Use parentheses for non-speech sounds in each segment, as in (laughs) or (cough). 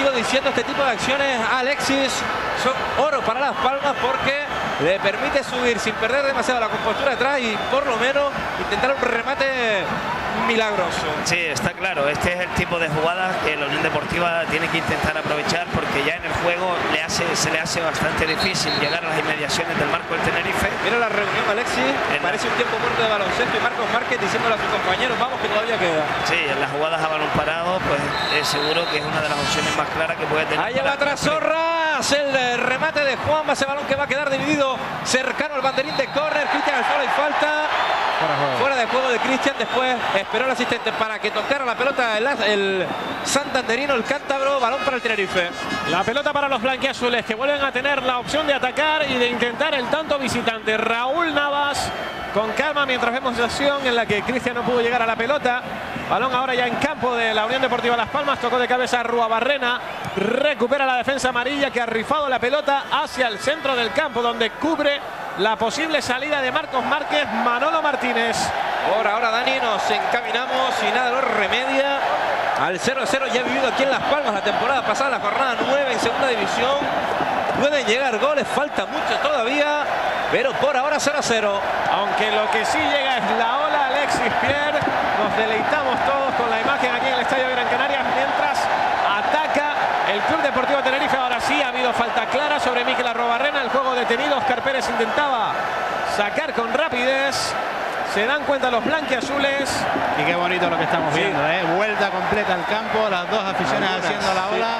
sigo diciendo, este tipo de acciones, Alexis, son oro para Las Palmas porque le permite subir sin perder demasiado la compostura atrás y por lo menos intentar un remate milagroso. Sí, está claro. Este es el tipo de jugadas que la Unión Deportiva tiene que intentar aprovechar porque ya en el juego le hace, se le hace bastante difícil llegar a las inmediaciones del marco del Tenerife. Mira la reunión, Alexis. Parece un tiempo muerto de baloncesto y Marcos Márquez diciéndole a sus compañeros, vamos que todavía queda. Sí, en las jugadas a balón parado, pues es seguro que es una de las opciones más claras que puede tener. Ahí va El remate de Juan, ese balón que va a quedar dividido cercano al banderín de córner. Cristian al suelo y falta. Fuera de juego de Cristian. Después esperó el asistente para que tocara la pelota el, el Santanderino, el cántabro. Balón para el Tenerife. La pelota para los blanquiazules que vuelven a tener la opción de atacar y de intentar el tanto visitante. Raúl Navas con calma mientras vemos la acción en la que Cristian no pudo llegar a la pelota. Balón ahora ya en campo de la Unión Deportiva Las Palmas. Tocó de cabeza a Rua Barrena. Recupera la defensa amarilla que ha rifado la pelota hacia el centro del campo donde cubre la posible salida de Marcos Márquez, Manolo Martínez. Por ahora, Dani, nos encaminamos y nada lo remedia al 0-0. Ya ha vivido aquí en Las Palmas la temporada pasada, la jornada 9 en segunda división. Pueden llegar goles, falta mucho todavía, pero por ahora 0-0. Aunque lo que sí llega es la ola Alexis Pierre. Nos deleitamos todos con la imagen aquí en el Estadio de Gran Canaria mientras ataca el Club Deportivo Tenerife. Ahora sí ha habido falta clara sobre Miquel Arrobarrena. El juego detenido. Oscar Pérez intentaba sacar con rapidez. Se dan cuenta los blanquiazules. Y qué bonito lo que estamos viendo, ¿eh? Vuelta completa al campo, las dos aficiones haciendo la ola.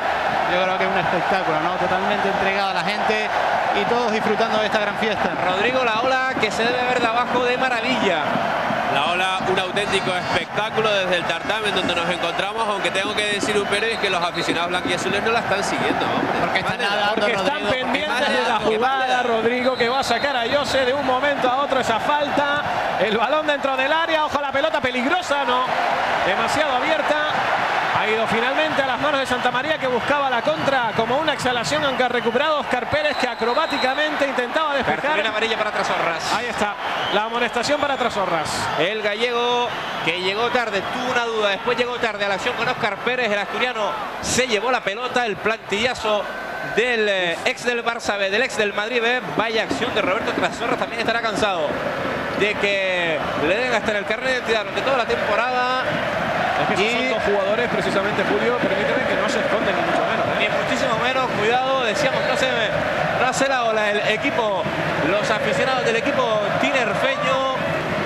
Yo creo que es un espectáculo, ¿no? Totalmente entregado a la gente y todos disfrutando de esta gran fiesta. Rodrigo, la ola que se debe ver de abajo de maravilla. La ola, un auténtico espectáculo desde el tartamen donde nos encontramos, aunque tengo que decir un Pérez que los aficionados blanquiazules no la están siguiendo. Porque están, porque están pendientes de la jugada, Rodrigo, que va a sacar a Jose de un momento a otro esa falta. El balón dentro del área, ojo a la pelota peligrosa, no, demasiado abierta. Finalmente a las manos de Santa María que buscaba la contra como una exhalación, aunque ha recuperado Oscar Pérez que acrobáticamente intentaba despejar. Cartulina amarilla para Trasorras. Ahí está, la amonestación para Trasorras. El gallego que llegó tarde, tuvo una duda, después llegó tarde a la acción con Oscar Pérez, el asturiano se llevó la pelota, el plantillazo del eh, ex del Barça B, del ex del Madrid B, vaya acción de Roberto Trasorras, también estará cansado de que le den hasta en el carnet de identidad durante toda la temporada. Es (laughs) que son dos jugadores, precisamente Julio, permíteme que no se esconden ni mucho menos. ¿eh? Ni muchísimo menos, cuidado, decíamos, no se, no hace la ola el equipo, los aficionados del equipo tinerfeño.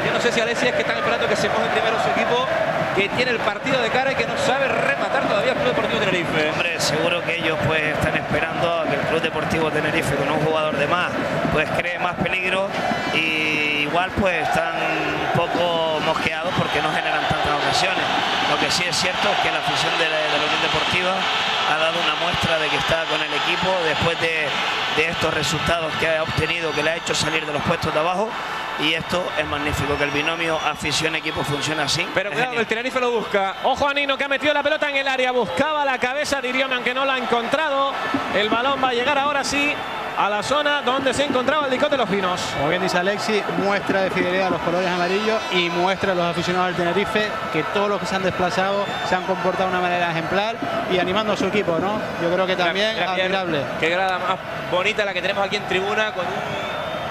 Yo no sé si Alessia es que están esperando que se moje primero su equipo, que tiene el partido de cara y que no sabe rematar todavía el Club Deportivo Tenerife. Hombre, seguro que ellos pues están esperando a que el Club Deportivo Tenerife con un jugador de más pues cree más peligro y igual pues están un poco mosqueados porque no generan tantas ocasiones. Lo que sí es cierto es que la afición de la, de la Unión Deportiva ha dado una muestra de que está con el equipo después de, de estos resultados que ha obtenido, que le ha hecho salir de los puestos de abajo y esto es magnífico, que el binomio afición-equipo funcione así. Pero cuidado, el Tenerife lo busca. Ojo a Nino que ha metido la pelota en el área, buscaba la cabeza de Irión aunque no la ha encontrado. El balón va a llegar ahora sí a la zona donde se encontraba el Dicot de los Pinos. Como bien dice Alexi, muestra de fidelidad a los colores amarillos y muestra a los aficionados del Tenerife que todos los que se han desplazado se han comportado de una manera ejemplar y animando a su equipo, ¿no? Yo creo que también Mira, Pierre, admirable. Qué grada más bonita la que tenemos aquí en tribuna con un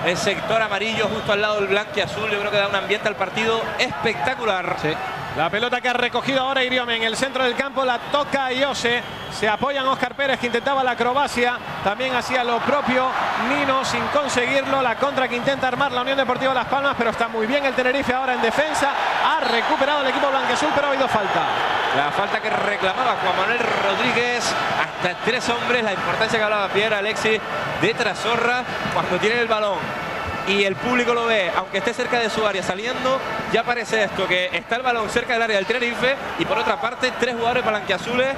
el sector amarillo justo al lado del blanco y azul. Yo creo que da un ambiente al partido espectacular. Sí. La pelota que ha recogido ahora Iriome en el centro del campo la toca Iose. Se apoyan Oscar Pérez que intentaba la acrobacia. También hacía lo propio Nino sin conseguirlo. La contra que intenta armar la Unión Deportiva Las Palmas, pero está muy bien el Tenerife ahora en defensa. Ha recuperado el equipo blanqueazul, pero ha habido falta. La falta que reclamaba Juan Manuel Rodríguez. Hasta tres hombres. La importancia que hablaba Pierre Alexis de Trasorra cuando tiene el balón. Y el público lo ve, aunque esté cerca de su área saliendo, ya parece esto, que está el balón cerca del área del Tenerife y por otra parte tres jugadores blanquiazules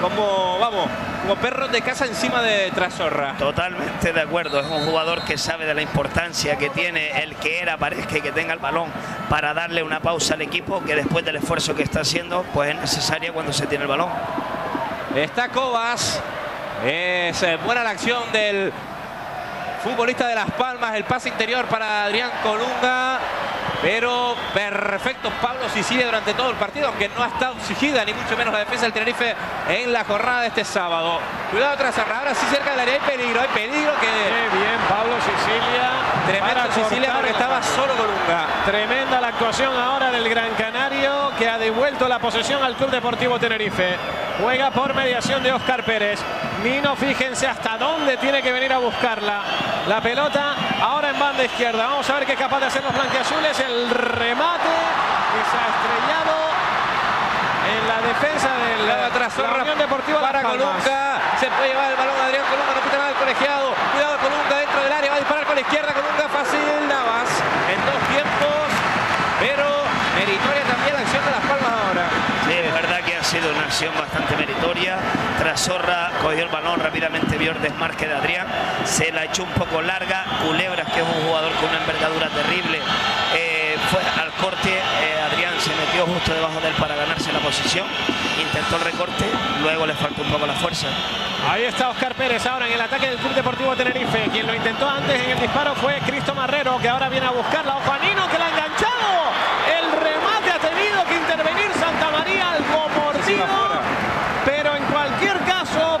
como, vamos, como perros de casa encima de Trasorra. Totalmente de acuerdo, es un jugador que sabe de la importancia que tiene el que era, parezca y que tenga el balón para darle una pausa al equipo que después del esfuerzo que está haciendo, pues es necesaria cuando se tiene el balón. Está Cobas. Es eh, buena la acción del futbolista de Las Palmas. El pase interior para Adrián Colunga. pero perfecto Pablo Sicilia durante todo el partido, aunque no ha estado exigida ni mucho menos la defensa del Tenerife en la jornada de este sábado. Cuidado tras ahora sí cerca del área, hay peligro, hay peligro que... Qué bien, Pablo Sicilia. Tremendo Sicilia porque estaba solo Colunga. Tremenda la actuación ahora del Gran Canario que ha devuelto la posesión al Club Deportivo Tenerife. Juega por mediación de Óscar Pérez. Nino, fíjense hasta dónde tiene que venir a buscarla. La pelota ahora en banda izquierda. Vamos a ver qué es capaz de hacer los blanquiazules. El remate que se ha estrellado en la defensa del Cuidado atrás, la Zorra Unión Deportiva para. Colunga. Se puede llevar el balón Adrián Colunga, no pita nada el colegiado. Cuidado Colunga dentro del área, va a disparar con la izquierda. Colunga fácil, Navas en dos tiempos, pero meritoria también la acción de las palmas ahora. Sí, es verdad que ha sido acción bastante meritoria. Trasorra cogió el balón rápidamente, vio el desmarque de Adrián, se la echó un poco larga. Culebras, que es un jugador con una envergadura terrible, eh, fue al corte. eh, Adrián se metió justo debajo de él para ganarse la posición. Intentó el recorte, luego le faltó un poco la fuerza. Ahí está Oscar Pérez ahora en el ataque del Club Deportivo Tenerife. Quien lo intentó antes en el disparo fue Cristo Marrero, que ahora viene a buscarla. Ojo a que la ha enganchado. El remate ha tenido que intervenir Santa María, algo mordido. afuera. Pero en cualquier caso,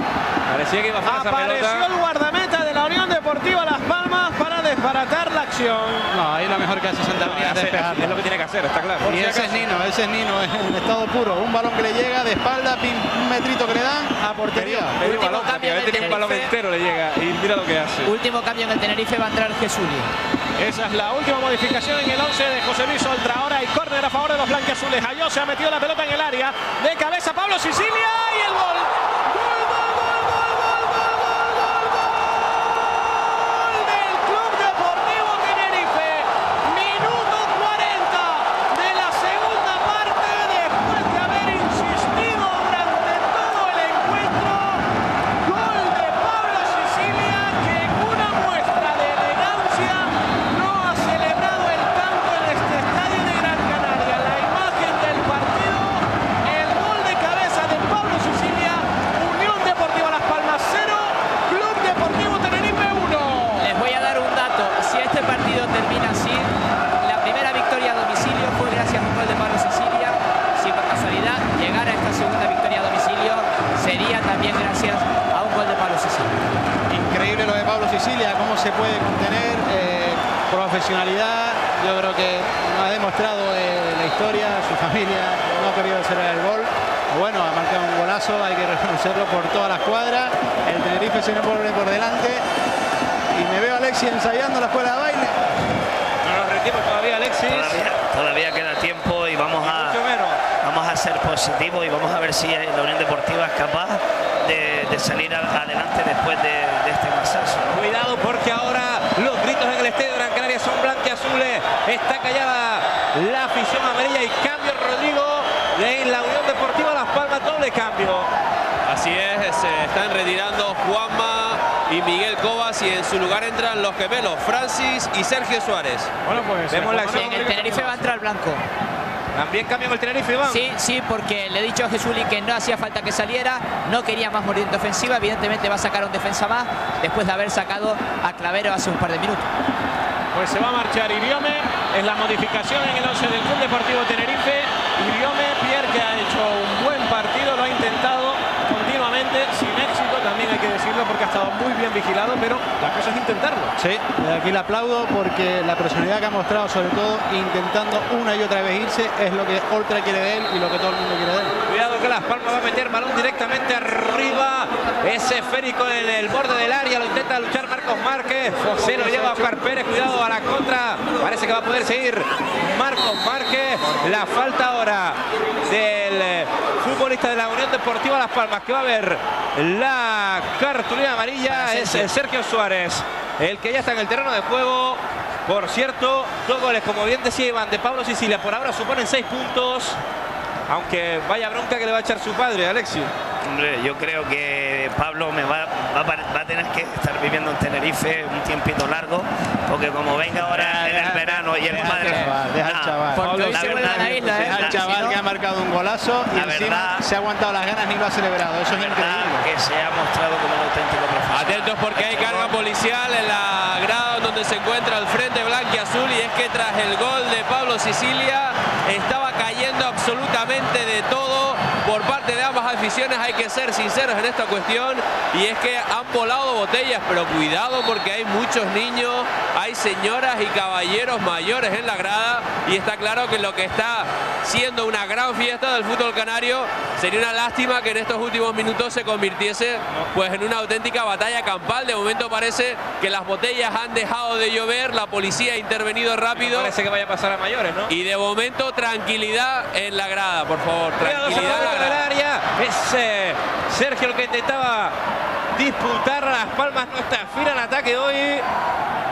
Parecía que iba a fuera esa apareció pelota. el guardameta de la Unión Deportiva Las Palmas para desbaratar la acción. No, ahí lo mejor que hace Santa María es despejarla. Es lo que tiene que hacer, está claro. Y ese es Nino, ese es Nino, es en estado puro. Un balón que le llega de espalda, pim, un metrito que le dan a portería. Último balón, cambio prácticamente del tiene un balón Tenerife. entero le llega y mira lo que hace. Último cambio en el Tenerife va a entrar Jesuli. Esa es la última modificación en el 11 de José Luis Oltra. Ahora hay córner a favor de los blanquiazules. Ayó se ha metido la pelota en el área. De cabeza Pablo Sicilia y el gol. ¡Gol, gol, profesionalidad. Yo creo que nos ha demostrado eh, la historia, su familia no ha querido cerrar el gol. Bueno, ha marcado un golazo, hay que reconocerlo por toda la escuadra. El Tenerife se me pone por delante. Y me veo a Alexis ensayando la escuela de baile. No nos rendimos todavía, Alexis. Todavía, todavía queda tiempo y vamos a, Mucho menos. vamos a ser positivos y vamos a ver si la Unión Deportiva es capaz de, de salir adelante después de, de este masazo. ¿no? Cuidado porque ahora los gritos en el estadio de Gran Canaria son blanquiazules. Está callada la afición amarilla y cambio Rodrigo en la Unión Deportiva Las Palmas, doble cambio. Así es, se están retirando Juanma y Miguel Cobas y en su lugar entran los gemelos Francis y Sergio Suárez. Bueno, pues Vemos la acción. En el Tenerife va a entrar Blanco. También cambio en el Tenerife, Iván. Sí, sí, porque le he dicho a Jesuli que no hacía falta que saliera, no quería más movimiento ofensiva, evidentemente va a sacar un defensa más después de haber sacado a Clavero hace un par de minutos. Pues se va a marchar Iriome, es la modificación en el 11 del Club Deportivo Tenerife. Iriome, Pierre, que ha hecho un buen partido, lo ha intentado continuamente, sin éxito, también hay que decirlo, porque ha estado muy bien vigilado, pero la cosa es intentarlo. Sí, aquí le aplaudo porque la personalidad que ha mostrado, sobre todo intentando una y otra vez irse, es lo que Oltra quiere de él y lo que todo el mundo quiere de él. Cuidado que Las Palmas va a meter balón directamente arriba. Ese esférico en el borde del área. Lo intenta luchar Marcos Márquez. Se lo lleva Oscar Pérez. Cuidado a la contra. Parece que va a poder seguir Marcos Márquez. La falta ahora del eh, futbolista de la Unión Deportiva Las Palmas. Que va a ver la cartulina amarilla. Es Sergio. eh, Sergio Suárez. El que ya está en el terreno de juego. Por cierto, dos goles, como bien decía Iván, de Pablo Sicilia. Por ahora suponen seis puntos. Aunque vaya bronca que le va a echar su padre, Alexis. Hombre, yo creo que Pablo me va, va va a tener que estar viviendo en Tenerife un tiempito largo, porque como venga ahora en el verano y el Deja al padre... chaval, deja al chaval. Porque hoy la se verdad- la isla, ¿eh? Deja al Si chaval no- que ha marcado un golazo y La encima verdad- se ha aguantado las ganas ni lo ha celebrado. Eso es increíble. que se ha mostrado como un auténtico profesional. Atentos porque hay carga policial en la grada se encuentra el frente blanco y es que tras el gol de Pablo Sicilia. Estaba cayendo absolutamente de todo por parte de ambas aficiones. Hay que ser sinceros en esta cuestión. Y es que han volado botellas, pero cuidado porque hay muchos niños, hay señoras y caballeros mayores en la grada. Y está claro que lo que está siendo una gran fiesta del fútbol canario sería una lástima que en estos últimos minutos se convirtiese pues en una auténtica batalla campal. De momento parece que las botellas han dejado de llover, la policía ha intervenido rápido. Parece que vaya a pasar a mayores, ¿no? Y de momento tranquilidad en la grada, por favor. Cuidado, Tranquilidad en la grada. área. Es eh, Sergio el que intentaba disputar a Las Palmas. No está fina en ataque hoy.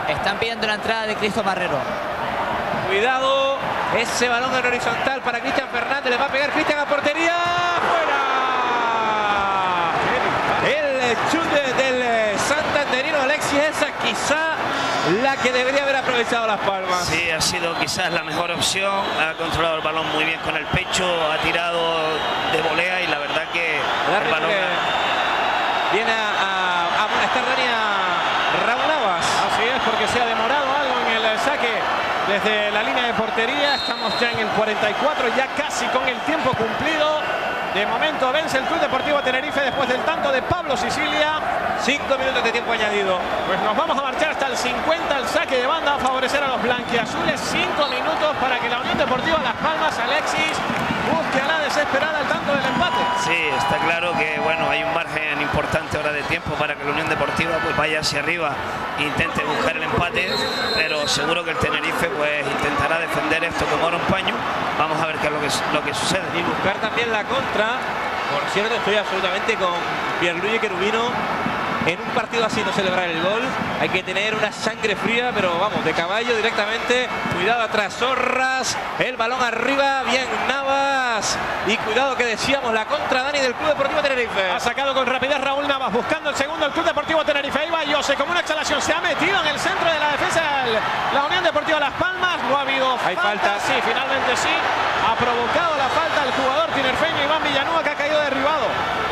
Están pidiendo la entrada de Cristo Marrero. Cuidado. Ese balón en horizontal para Cristian Fernández. Le va a pegar Cristian a portería. ¡Fuera! El chute del santanderino Alexis. Esa quizá la que debería haber aprovechado Las Palmas. Sí, ha sido quizás la mejor opción. Ha controlado el balón muy bien con el pecho, ha tirado de volea y la verdad que El balón que viene a, a, a amonestar Dani a Raúl Navas. Así es, porque se ha demorado algo en el saque desde la línea de portería. Estamos ya en el 44, ya casi con el tiempo cumplido. De momento vence el Club Deportivo Tenerife después del tanto de Pablo Sicilia. Cinco minutos de tiempo añadido. Pues nos vamos a marchar hasta el 50, el saque de banda a favorecer a los blanquiazules. Cinco minutos para que la Unión Deportiva Las Palmas, Alexis, busque a la desesperada el tanto del empate. Sí, está claro que bueno, hay un margen importante ahora de tiempo para que la Unión Deportiva pues vaya hacia arriba e intente buscar el empate, pero seguro que el Tenerife pues intentará defender esto como ahora un paño. Vamos a ver qué es lo que, lo que sucede. y buscar también la contra. Por cierto, estoy absolutamente con Pierluigi Querubino. En un partido así no celebrar el gol. Hay que tener una sangre fría, pero vamos, de caballo directamente. Cuidado atrás, Zorras. El balón arriba, bien Navas. Y cuidado que decíamos, la contra Dani del Club Deportivo Tenerife. Ha sacado con rapidez Raúl Navas buscando el segundo el Club Deportivo Tenerife. Ahí va Jose como una exhalación. Se ha metido en el centro de la defensa el- la Unión Deportiva Las Palmas. No ha habido Hay falta. Sí, finalmente sí. Ha provocado la falta el jugador tinerfeño Iván Villanueva que ha caído derribado.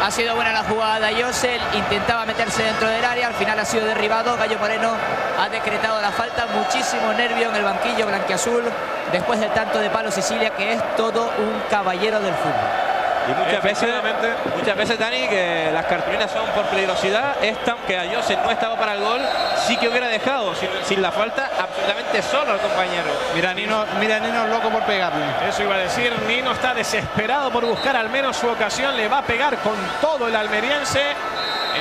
Ha sido buena la jugada de Yosel, intentaba meterse dentro del área, al final ha sido derribado. Gallo Moreno ha decretado la falta, muchísimo nervio en el banquillo blanquiazul después del tanto de Palo Sicilia, que es todo un caballero del fútbol. Y muchas veces, muchas veces, Dani, que las cartulinas son por peligrosidad. Esta, aunque a Jose no estaba para el gol, sí que hubiera dejado sin, sin la falta absolutamente solo al compañero. Mira, Nino, mira, Nino loco por pegarle. Eso iba a decir, Nino está desesperado por buscar al menos su ocasión, le va a pegar con todo el almeriense.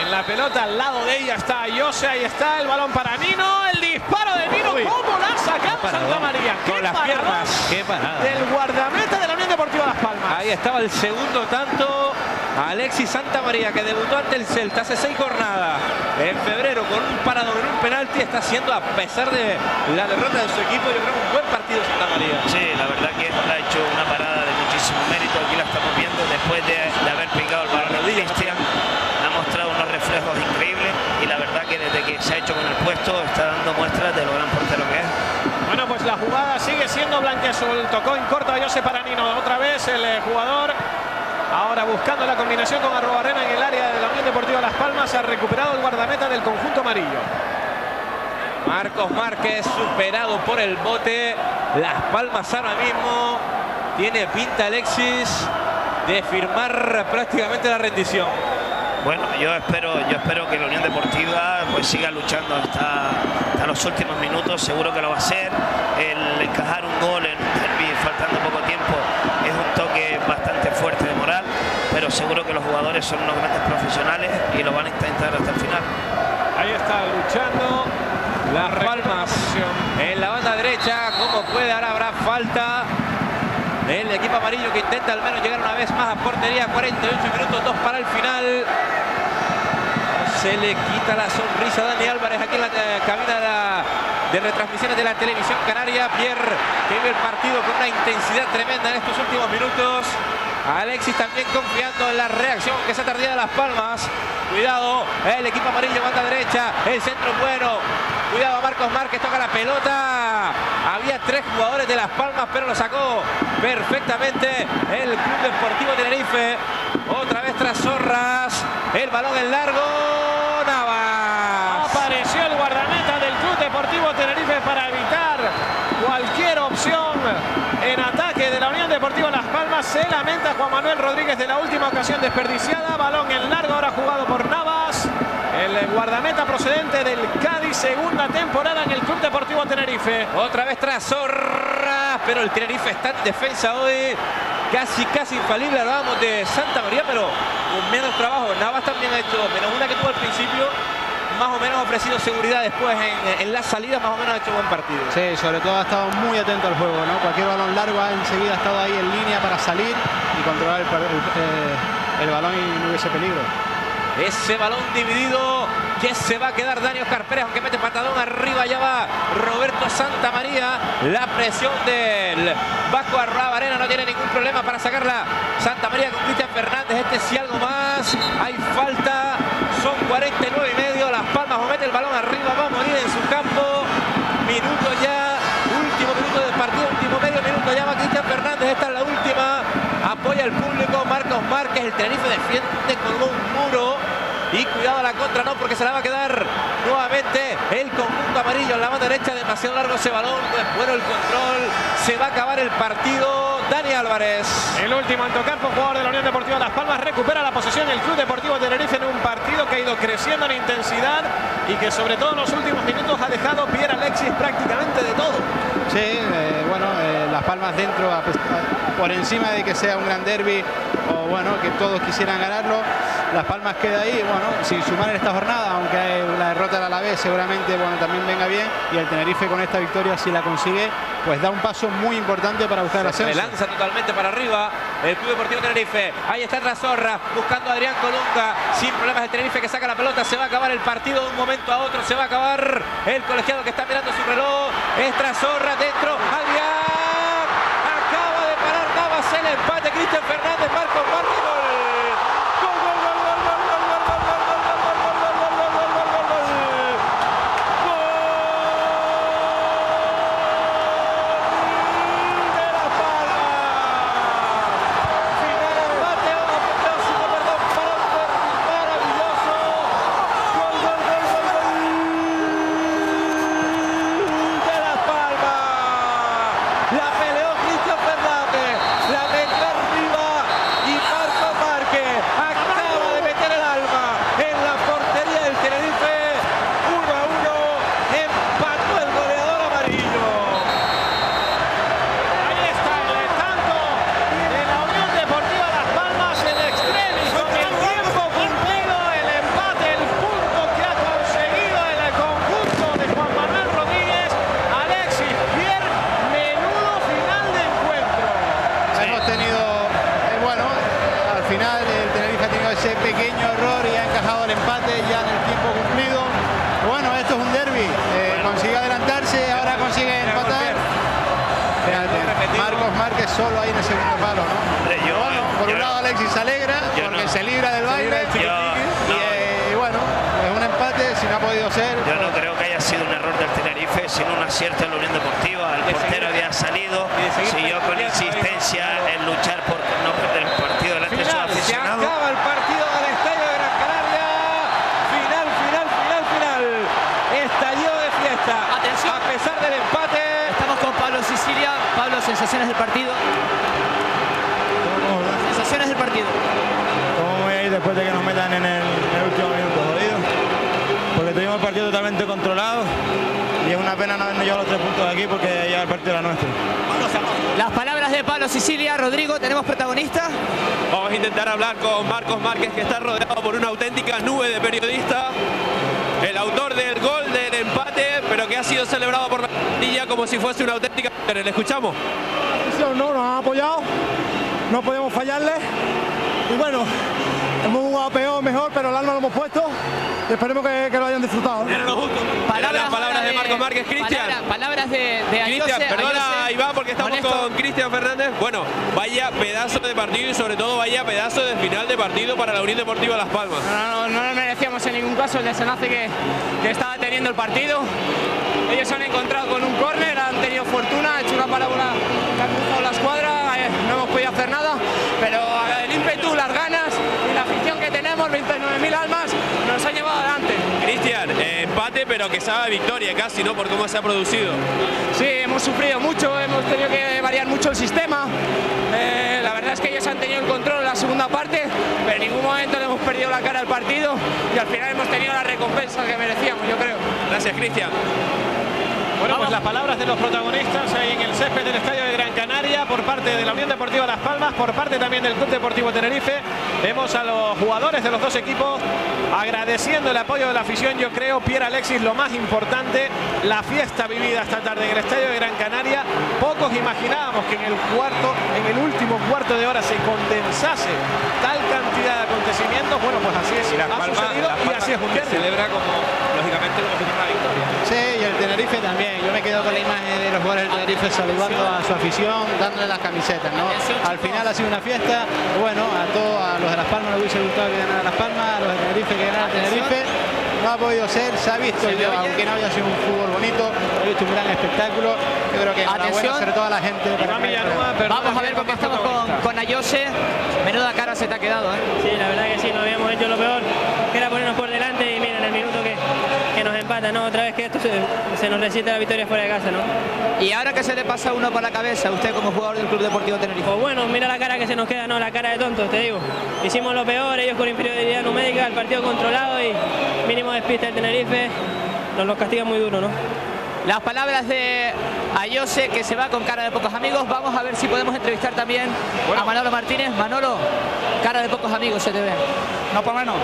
En la pelota al lado de ella está Jose, ahí está el balón para Nino, el disparo de Nino, Uy. ¿cómo la ha sacado Santa María? Con ¡Qué las piernas. Qué parada. Del guardameta de la Unión Deportiva Las Palmas. Ahí estaba el segundo tanto. Alexis Santa María, que debutó ante el Celta hace seis jornadas. En febrero, con un paradón en un penalti, está haciendo, a pesar de la derrota de su equipo, yo creo un buen partido Santa María. Sí, la verdad que ha hecho una parada de muchísimo mérito. Aquí la estamos viendo después de, de haber picado el balón. Cristian ha mostrado unos reflejos increíbles y la verdad que desde que se ha hecho con el puesto está dando muestras de lo gran portero que es. Bueno, pues la jugada sigue siendo blanqueazul. Tocó en corto a Jose para Nino. Otra vez el eh, jugador. Ahora buscando la combinación con Arrobarena en el área de la Unión Deportiva Las Palmas. Ha recuperado el guardameta del conjunto amarillo. Marcos Márquez superado por el bote. Las Palmas ahora mismo tiene pinta Alexis de firmar prácticamente la rendición. Bueno, yo espero, yo espero que la Unión Deportiva pues siga luchando hasta, hasta los últimos minutos, seguro que lo va a hacer. El encajar un gol en un derbi faltando poco tiempo es un toque bastante fuerte de moral, pero seguro que los jugadores son unos grandes profesionales y lo van a intentar hasta el final. Ahí está luchando. Las Palmas en la banda derecha, como puede, ahora habrá falta del equipo amarillo que intenta al menos llegar una vez más a portería, 48 minutos, dos para el final. Se le quita la sonrisa a Dani Álvarez aquí en la eh, cabina de, retransmisiones de la televisión canaria. Pierre que vive el partido con una intensidad tremenda en estos últimos minutos. Alexis también confiando en la reacción que se tardía de las palmas. Cuidado, el equipo amarillo, banda derecha, el centro bueno. Cuidado, Marcos Márquez toca la pelota. Había tres jugadores de las palmas, pero lo sacó perfectamente el Club Deportivo Tenerife. Otra vez tras Zorras. El balón en largo. Navas. Apareció el guardameta del Club Deportivo Tenerife para evitar cualquier opción Deportivo Las Palmas. Se lamenta Juan Manuel Rodríguez de la última ocasión desperdiciada. Balón en largo, ahora jugado por Navas. El guardameta procedente del Cádiz, segunda temporada en el Club Deportivo Tenerife. Otra vez tras Zorra, pero el Tenerife está en defensa hoy. Casi, casi infalible. Hablábamos de Santa María, pero con menos trabajo. Navas también ha hecho menos una que tuvo al principio. Más o menos ha ofrecido seguridad después en, en la salida, más o menos ha hecho buen partido. Sí, sobre todo ha estado muy atento al juego, ¿no? Cualquier balón largo ha enseguida estado ahí en línea para salir y controlar el, el, eh, el balón y no hubiese peligro. Ese balón dividido que se va a quedar Daniel Carpérez, aunque mete patadón arriba, ya va Roberto Santa María. La presión del Vasco Arroa Arena no tiene ningún problema para sacarla. Santa María con Cristian Fernández, este sí algo más. Hay falta, son 49 y medio. Las Palmas o mete el balón arriba, va a morir en su campo. Minuto ya, último minuto del partido, último medio minuto, ya va Cristian Fernández, esta es la última. Apoya el público, Marcos Márquez, el Tenerife defiende con un muro. Y cuidado a la contra, no, porque se la va a quedar nuevamente el conjunto amarillo en la banda derecha. Demasiado largo ese balón, bueno el control. Se va a acabar el partido. Dani Álvarez. El último Antocampo, jugador de la Unión Deportiva Las Palmas, recupera la posesión el Club Deportivo Tenerife en un partido que ha ido creciendo en intensidad y que sobre todo en los últimos minutos ha dejado Pierre Alexis prácticamente de todo. Sí, eh, bueno, eh, Las Palmas dentro, a, por encima de que sea un gran derby o bueno, que todos quisieran ganarlo, Las Palmas queda ahí, bueno, sin sumar en esta jornada, aunque hay una derrota a la vez seguramente bueno, también venga bien y el Tenerife con esta victoria si la consigue, pues da un paso muy importante para buscar ascenso. Se lanza totalmente para arriba el Club Deportivo Tenerife. Ahí está Trazorra buscando a Adrián Colunga. Sin problemas el Tenerife que saca la pelota. Se va a acabar el partido de un momento a otro. Se va a acabar el colegiado que está mirando su reloj. Es Trazorra dentro. Adrián acaba de parar Navas el empate. Cristian Fernández, Marcos Márquez. Marcos Márquez solo ahí en el segundo palo, ¿no? Yo, Bueno, por yo un no- lado Alexis se alegra Yo porque no. se libra del baile Yo- y no. eh, bueno, es un empate, si no ha podido ser. Yo no creo que haya sido un error del Tenerife, sino un acierto en la Unión Deportiva. El De portero seguir- había salido, siguió con insistencia en luchar por no perder el partido delante de su Final, se Se aficionado. acaba el partido del Estadio de Gran Canaria. Final, final, final, final. Estallido de fiesta. Atención. A pesar del empate. Estamos con Pablo sensaciones del partido. Sensaciones del partido. ¿Cómo voy a ir después de que nos metan en el, en el último minuto, jodido? Porque tuvimos el partido totalmente controlado y es una pena no habernos llevado los tres puntos de aquí porque ya el partido era nuestro. Las palabras de Pablo Sicilia. Rodrigo, ¿tenemos protagonista? Vamos a intentar hablar con Marcos Márquez, que está rodeado por una auténtica nube de periodistas. El autor del gol del empate, pero que ha sido celebrado por la plantilla como si fuese una auténtica. ¿Le escuchamos? No, nos han apoyado, no podemos fallarle y bueno, hemos jugado peor, mejor, pero el alma lo hemos puesto y esperemos que, que lo hayan disfrutado. Las palabras de Marcos Márquez. Cristian. Palabras, palabras de, de Cristian, perdona Ayose, Iván porque estamos con Cristian Fernández. Bueno, vaya pedazo de partido y sobre todo vaya pedazo de final de partido para la Unión Deportiva Las Palmas. No, no, no nos merecíamos en ningún caso el desenlace que, que estaba teniendo el partido. Ellos se han encontrado con un córner, han tenido fortuna, ha hecho una parábola que ha cruzado la escuadra, eh, no hemos podido hacer nada, 3.000 almas nos han llevado adelante. Cristian, empate pero que sabe victoria casi, ¿no? Por cómo se ha producido. Sí, hemos sufrido mucho, hemos tenido que variar mucho el sistema. Eh, la verdad es que ellos han tenido el control en la segunda parte, pero en ningún momento le hemos perdido la cara al partido y al final hemos tenido la recompensa que merecíamos, yo creo. Gracias, Cristian. Bueno, pues las palabras de los protagonistas ahí en el césped del Estadio de Gran Canaria por parte de la Unión Deportiva Las Palmas, por parte también del Club Deportivo Tenerife. Vemos a los jugadores de los dos equipos agradeciendo el apoyo de la afición. Yo creo, Pierre Alexis, lo más importante, la fiesta vivida esta tarde en el Estadio de Gran Canaria. Pocos imaginábamos que en el cuarto, en el último cuarto de hora se condensase tal cantidad de acontecimientos. Bueno, pues así es, Y ha Palmas, sucedido y así es un derbi. celebra como, lógicamente, como si fuera una victoria. Sí, Tenerife también. Yo me quedo con la imagen de los jugadores del Tenerife saludando a su afición, dándole las camisetas, ¿no? Al final ha sido una fiesta. Bueno, a todos, a los de Las Palmas les hubiese gustado que ganara Las Palmas, a los de Tenerife que ganara Tenerife. No ha podido ser, se ha visto, ¿Se yo, aunque no haya sido un fútbol bonito, he visto un gran espectáculo. Yo creo que Atención. sobre todo a la gente. para Iván que- Villanueva, perdona, Vamos a ver que porque estamos con, con Ayose. Menuda cara se te ha quedado, ¿eh? Sí, la verdad que sí, no habíamos hecho lo peor, que era ponernos por delante y mira, empata, ¿no? Otra vez que esto se, se nos resiste la victoria fuera de casa, ¿no? Y ahora que se le pasa uno por la cabeza, usted como jugador del Club Deportivo Tenerife. Pues bueno, mira la cara que se nos queda, ¿no? La cara de tontos, te digo. Hicimos lo peor, ellos con inferioridad numérica, el partido controlado y mínimo despista del Tenerife, nos los castiga muy duro, ¿no? Las palabras de Ayose que se va con cara de pocos amigos. Vamos a ver si podemos entrevistar también a Manolo Martínez. Manolo, cara de pocos amigos se te ve. No para menos.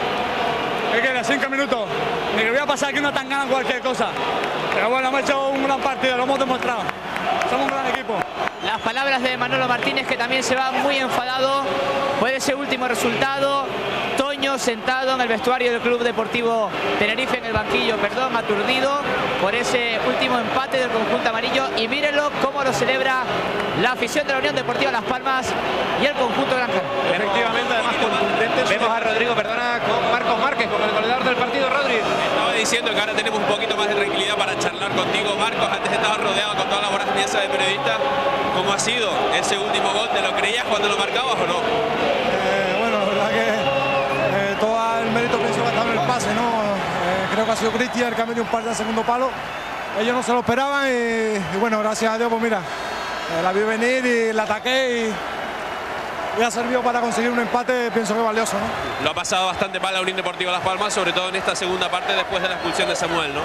Es que en cinco minutos, ni que voy a pasar aquí una tangana cualquier cosa. Pero bueno, hemos hecho un gran partido, lo hemos demostrado. Somos un gran equipo. Las palabras de Manolo Martínez que también se va muy enfadado por ese último resultado. Toño sentado en el vestuario del Club Deportivo Tenerife en el banquillo, perdón, aturdido por ese último empate del conjunto amarillo. Y mírenlo cómo lo celebra la afición de la Unión Deportiva Las Palmas y el conjunto Granja. Efectivamente, además contundentes. Vemos a Rodrigo, perdona, con Marcos Márquez, con el goleador del partido, Rodri. Estaba diciendo que ahora tenemos un poquito más de tranquilidad para charlar contigo, Marcos. Antes estabas rodeado con toda la voraz pieza de periodistas. ¿Cómo ha sido ese último gol? ¿Te lo creías cuando lo marcabas o no? Eh, bueno, la verdad que eh, todo el mérito pienso que ha estado en el pase, ¿no? Eh, creo que ha sido Cristian el que ha metido un par de segundo palo. Ellos no se lo esperaban y, y bueno, gracias a Dios, pues mira, eh, la vi venir y la ataqué y, y ha servido para conseguir un empate, pienso que valioso, ¿no? Lo ha pasado bastante mal la Unión Deportiva Las Palmas, sobre todo en esta segunda parte después de la expulsión de Samuel, ¿no?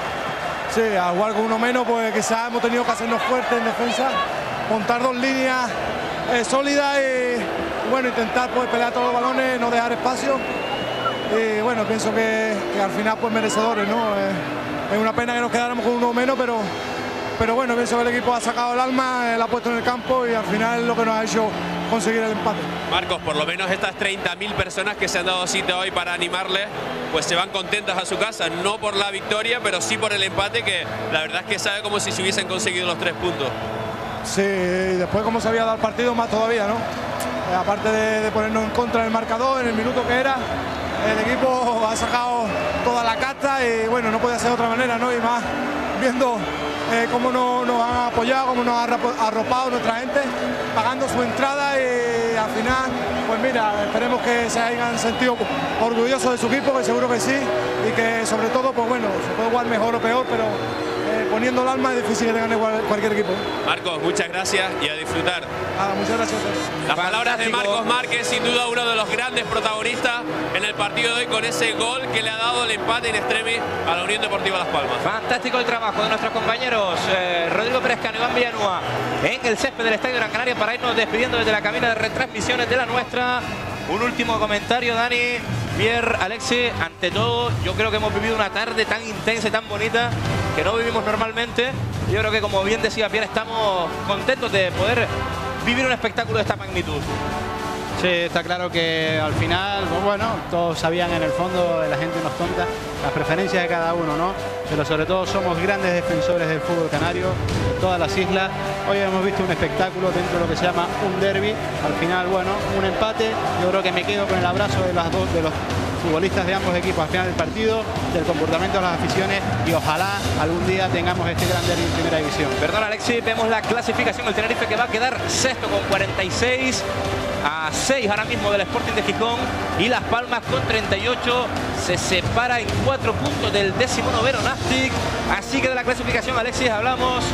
Sí, a jugar con uno menos, pues quizás hemos tenido que hacernos fuertes en defensa, montar dos líneas eh, sólidas y bueno, intentar pues pelear todos los balones, no dejar espacio. Y bueno, pienso que, que al final pues merecedores, ¿no? Eh, es una pena que nos quedáramos con uno menos, pero, pero bueno, pienso que el equipo ha sacado el alma, eh, la ha puesto en el campo y al final lo que nos ha hecho conseguir el empate. Marcos, por lo menos estas 30.000 personas que se han dado cita hoy para animarle, pues se van contentas a su casa, no por la victoria, pero sí por el empate, que la verdad es que sabe como si se hubiesen conseguido los tres puntos. Sí, y después como se había dado el partido, más todavía, ¿no? Eh, aparte de, de ponernos en contra del marcador en el minuto que era, el equipo ha sacado toda la casta y bueno, no puede ser de otra manera, ¿no? Y más viendo eh, cómo nos, han apoyado, cómo nos ha arropa- arropado nuestra gente, pagando su entrada y al final, pues mira, esperemos que se hayan sentido orgullosos de su equipo, que seguro que sí, y que sobre todo, pues bueno, se puede jugar mejor o peor, pero poniendo el alma es difícil que te gane cualquier equipo. Marcos, muchas gracias y a disfrutar. Nada, muchas gracias. Las palabras de Marcos Márquez, sin duda uno de los grandes protagonistas en el partido de hoy con ese gol que le ha dado el empate in extremis a la Unión Deportiva Las Palmas. Fantástico el trabajo de nuestros compañeros eh, Rodrigo Pérez Cano Iván Villanueva en el césped del Estadio Gran Canaria para irnos despidiendo desde la cabina de retransmisiones de la nuestra. Un último comentario, Dani, Pierre, Alexi. Ante todo, yo creo que hemos vivido una tarde tan intensa y tan bonita que no vivimos normalmente. Yo creo que, como bien decía Pierre, estamos contentos de poder vivir un espectáculo de esta magnitud. Sí, está claro que al final, pues bueno, todos sabían en el fondo, la gente no es tonta, las preferencias de cada uno, ¿no? Pero sobre todo somos grandes defensores del fútbol canario, todas las islas. Hoy hemos visto un espectáculo dentro de lo que se llama un derby. Al final, bueno, un empate. Yo creo que me quedo con el abrazo de las dos, de los futbolistas de ambos equipos al final del partido, del comportamiento de las aficiones y ojalá algún día tengamos este gran derby en primera división. Perdón, Alexi, vemos la clasificación. El Tenerife que va a quedar sexto con 46 a 6 ahora mismo del Sporting de Gijón y Las Palmas con 38 se separa en 4 puntos del décimo noveno Nastic. Así que de la clasificación, Alexis, hablamos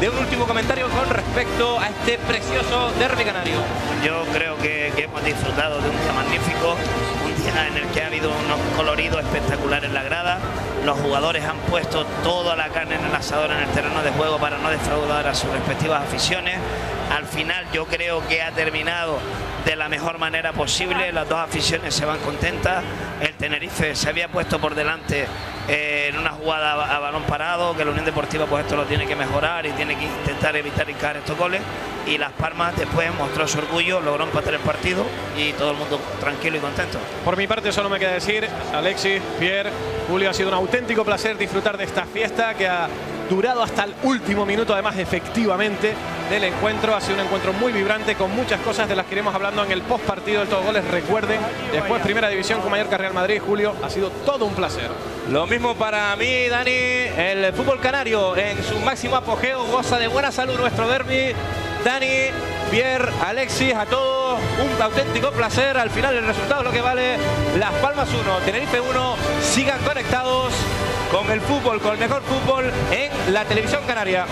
de un último comentario con respecto a este precioso derby canario. Yo creo que, que hemos disfrutado de un día magnífico, en el que ha habido unos coloridos espectaculares en la grada. Los jugadores han puesto toda la carne en el asador en el terreno de juego para no defraudar a sus respectivas aficiones. Al final yo creo que ha terminado de la mejor manera posible. Las dos aficiones se van contentas. El Tenerife se había puesto por delante eh, en una jugada a, balón parado, que la Unión Deportiva pues esto lo tiene que mejorar y tiene que intentar evitar encajar estos goles. Y Las Palmas después mostró su orgullo, logró empatar el partido y todo el mundo tranquilo y contento. Por mi parte solo me queda decir, Alexis, Pierre, Julio, ha sido un auténtico placer disfrutar de esta fiesta que ha durado hasta el último minuto, además efectivamente del encuentro. Ha sido un encuentro muy vibrante con muchas cosas de las que iremos hablando en el post partido del Todos Goles. Recuerden, después Primera División con Mallorca Real Madrid, Julio, ha sido todo un placer. Lo mismo para mí, Dani. El fútbol canario en su máximo apogeo goza de buena salud nuestro derby. Dani, Pierre, Alexis, a todos un auténtico placer. Al final el resultado es lo que vale. Las Palmas 1, Tenerife 1. Sigan conectados con el fútbol, con el mejor fútbol en la televisión canaria.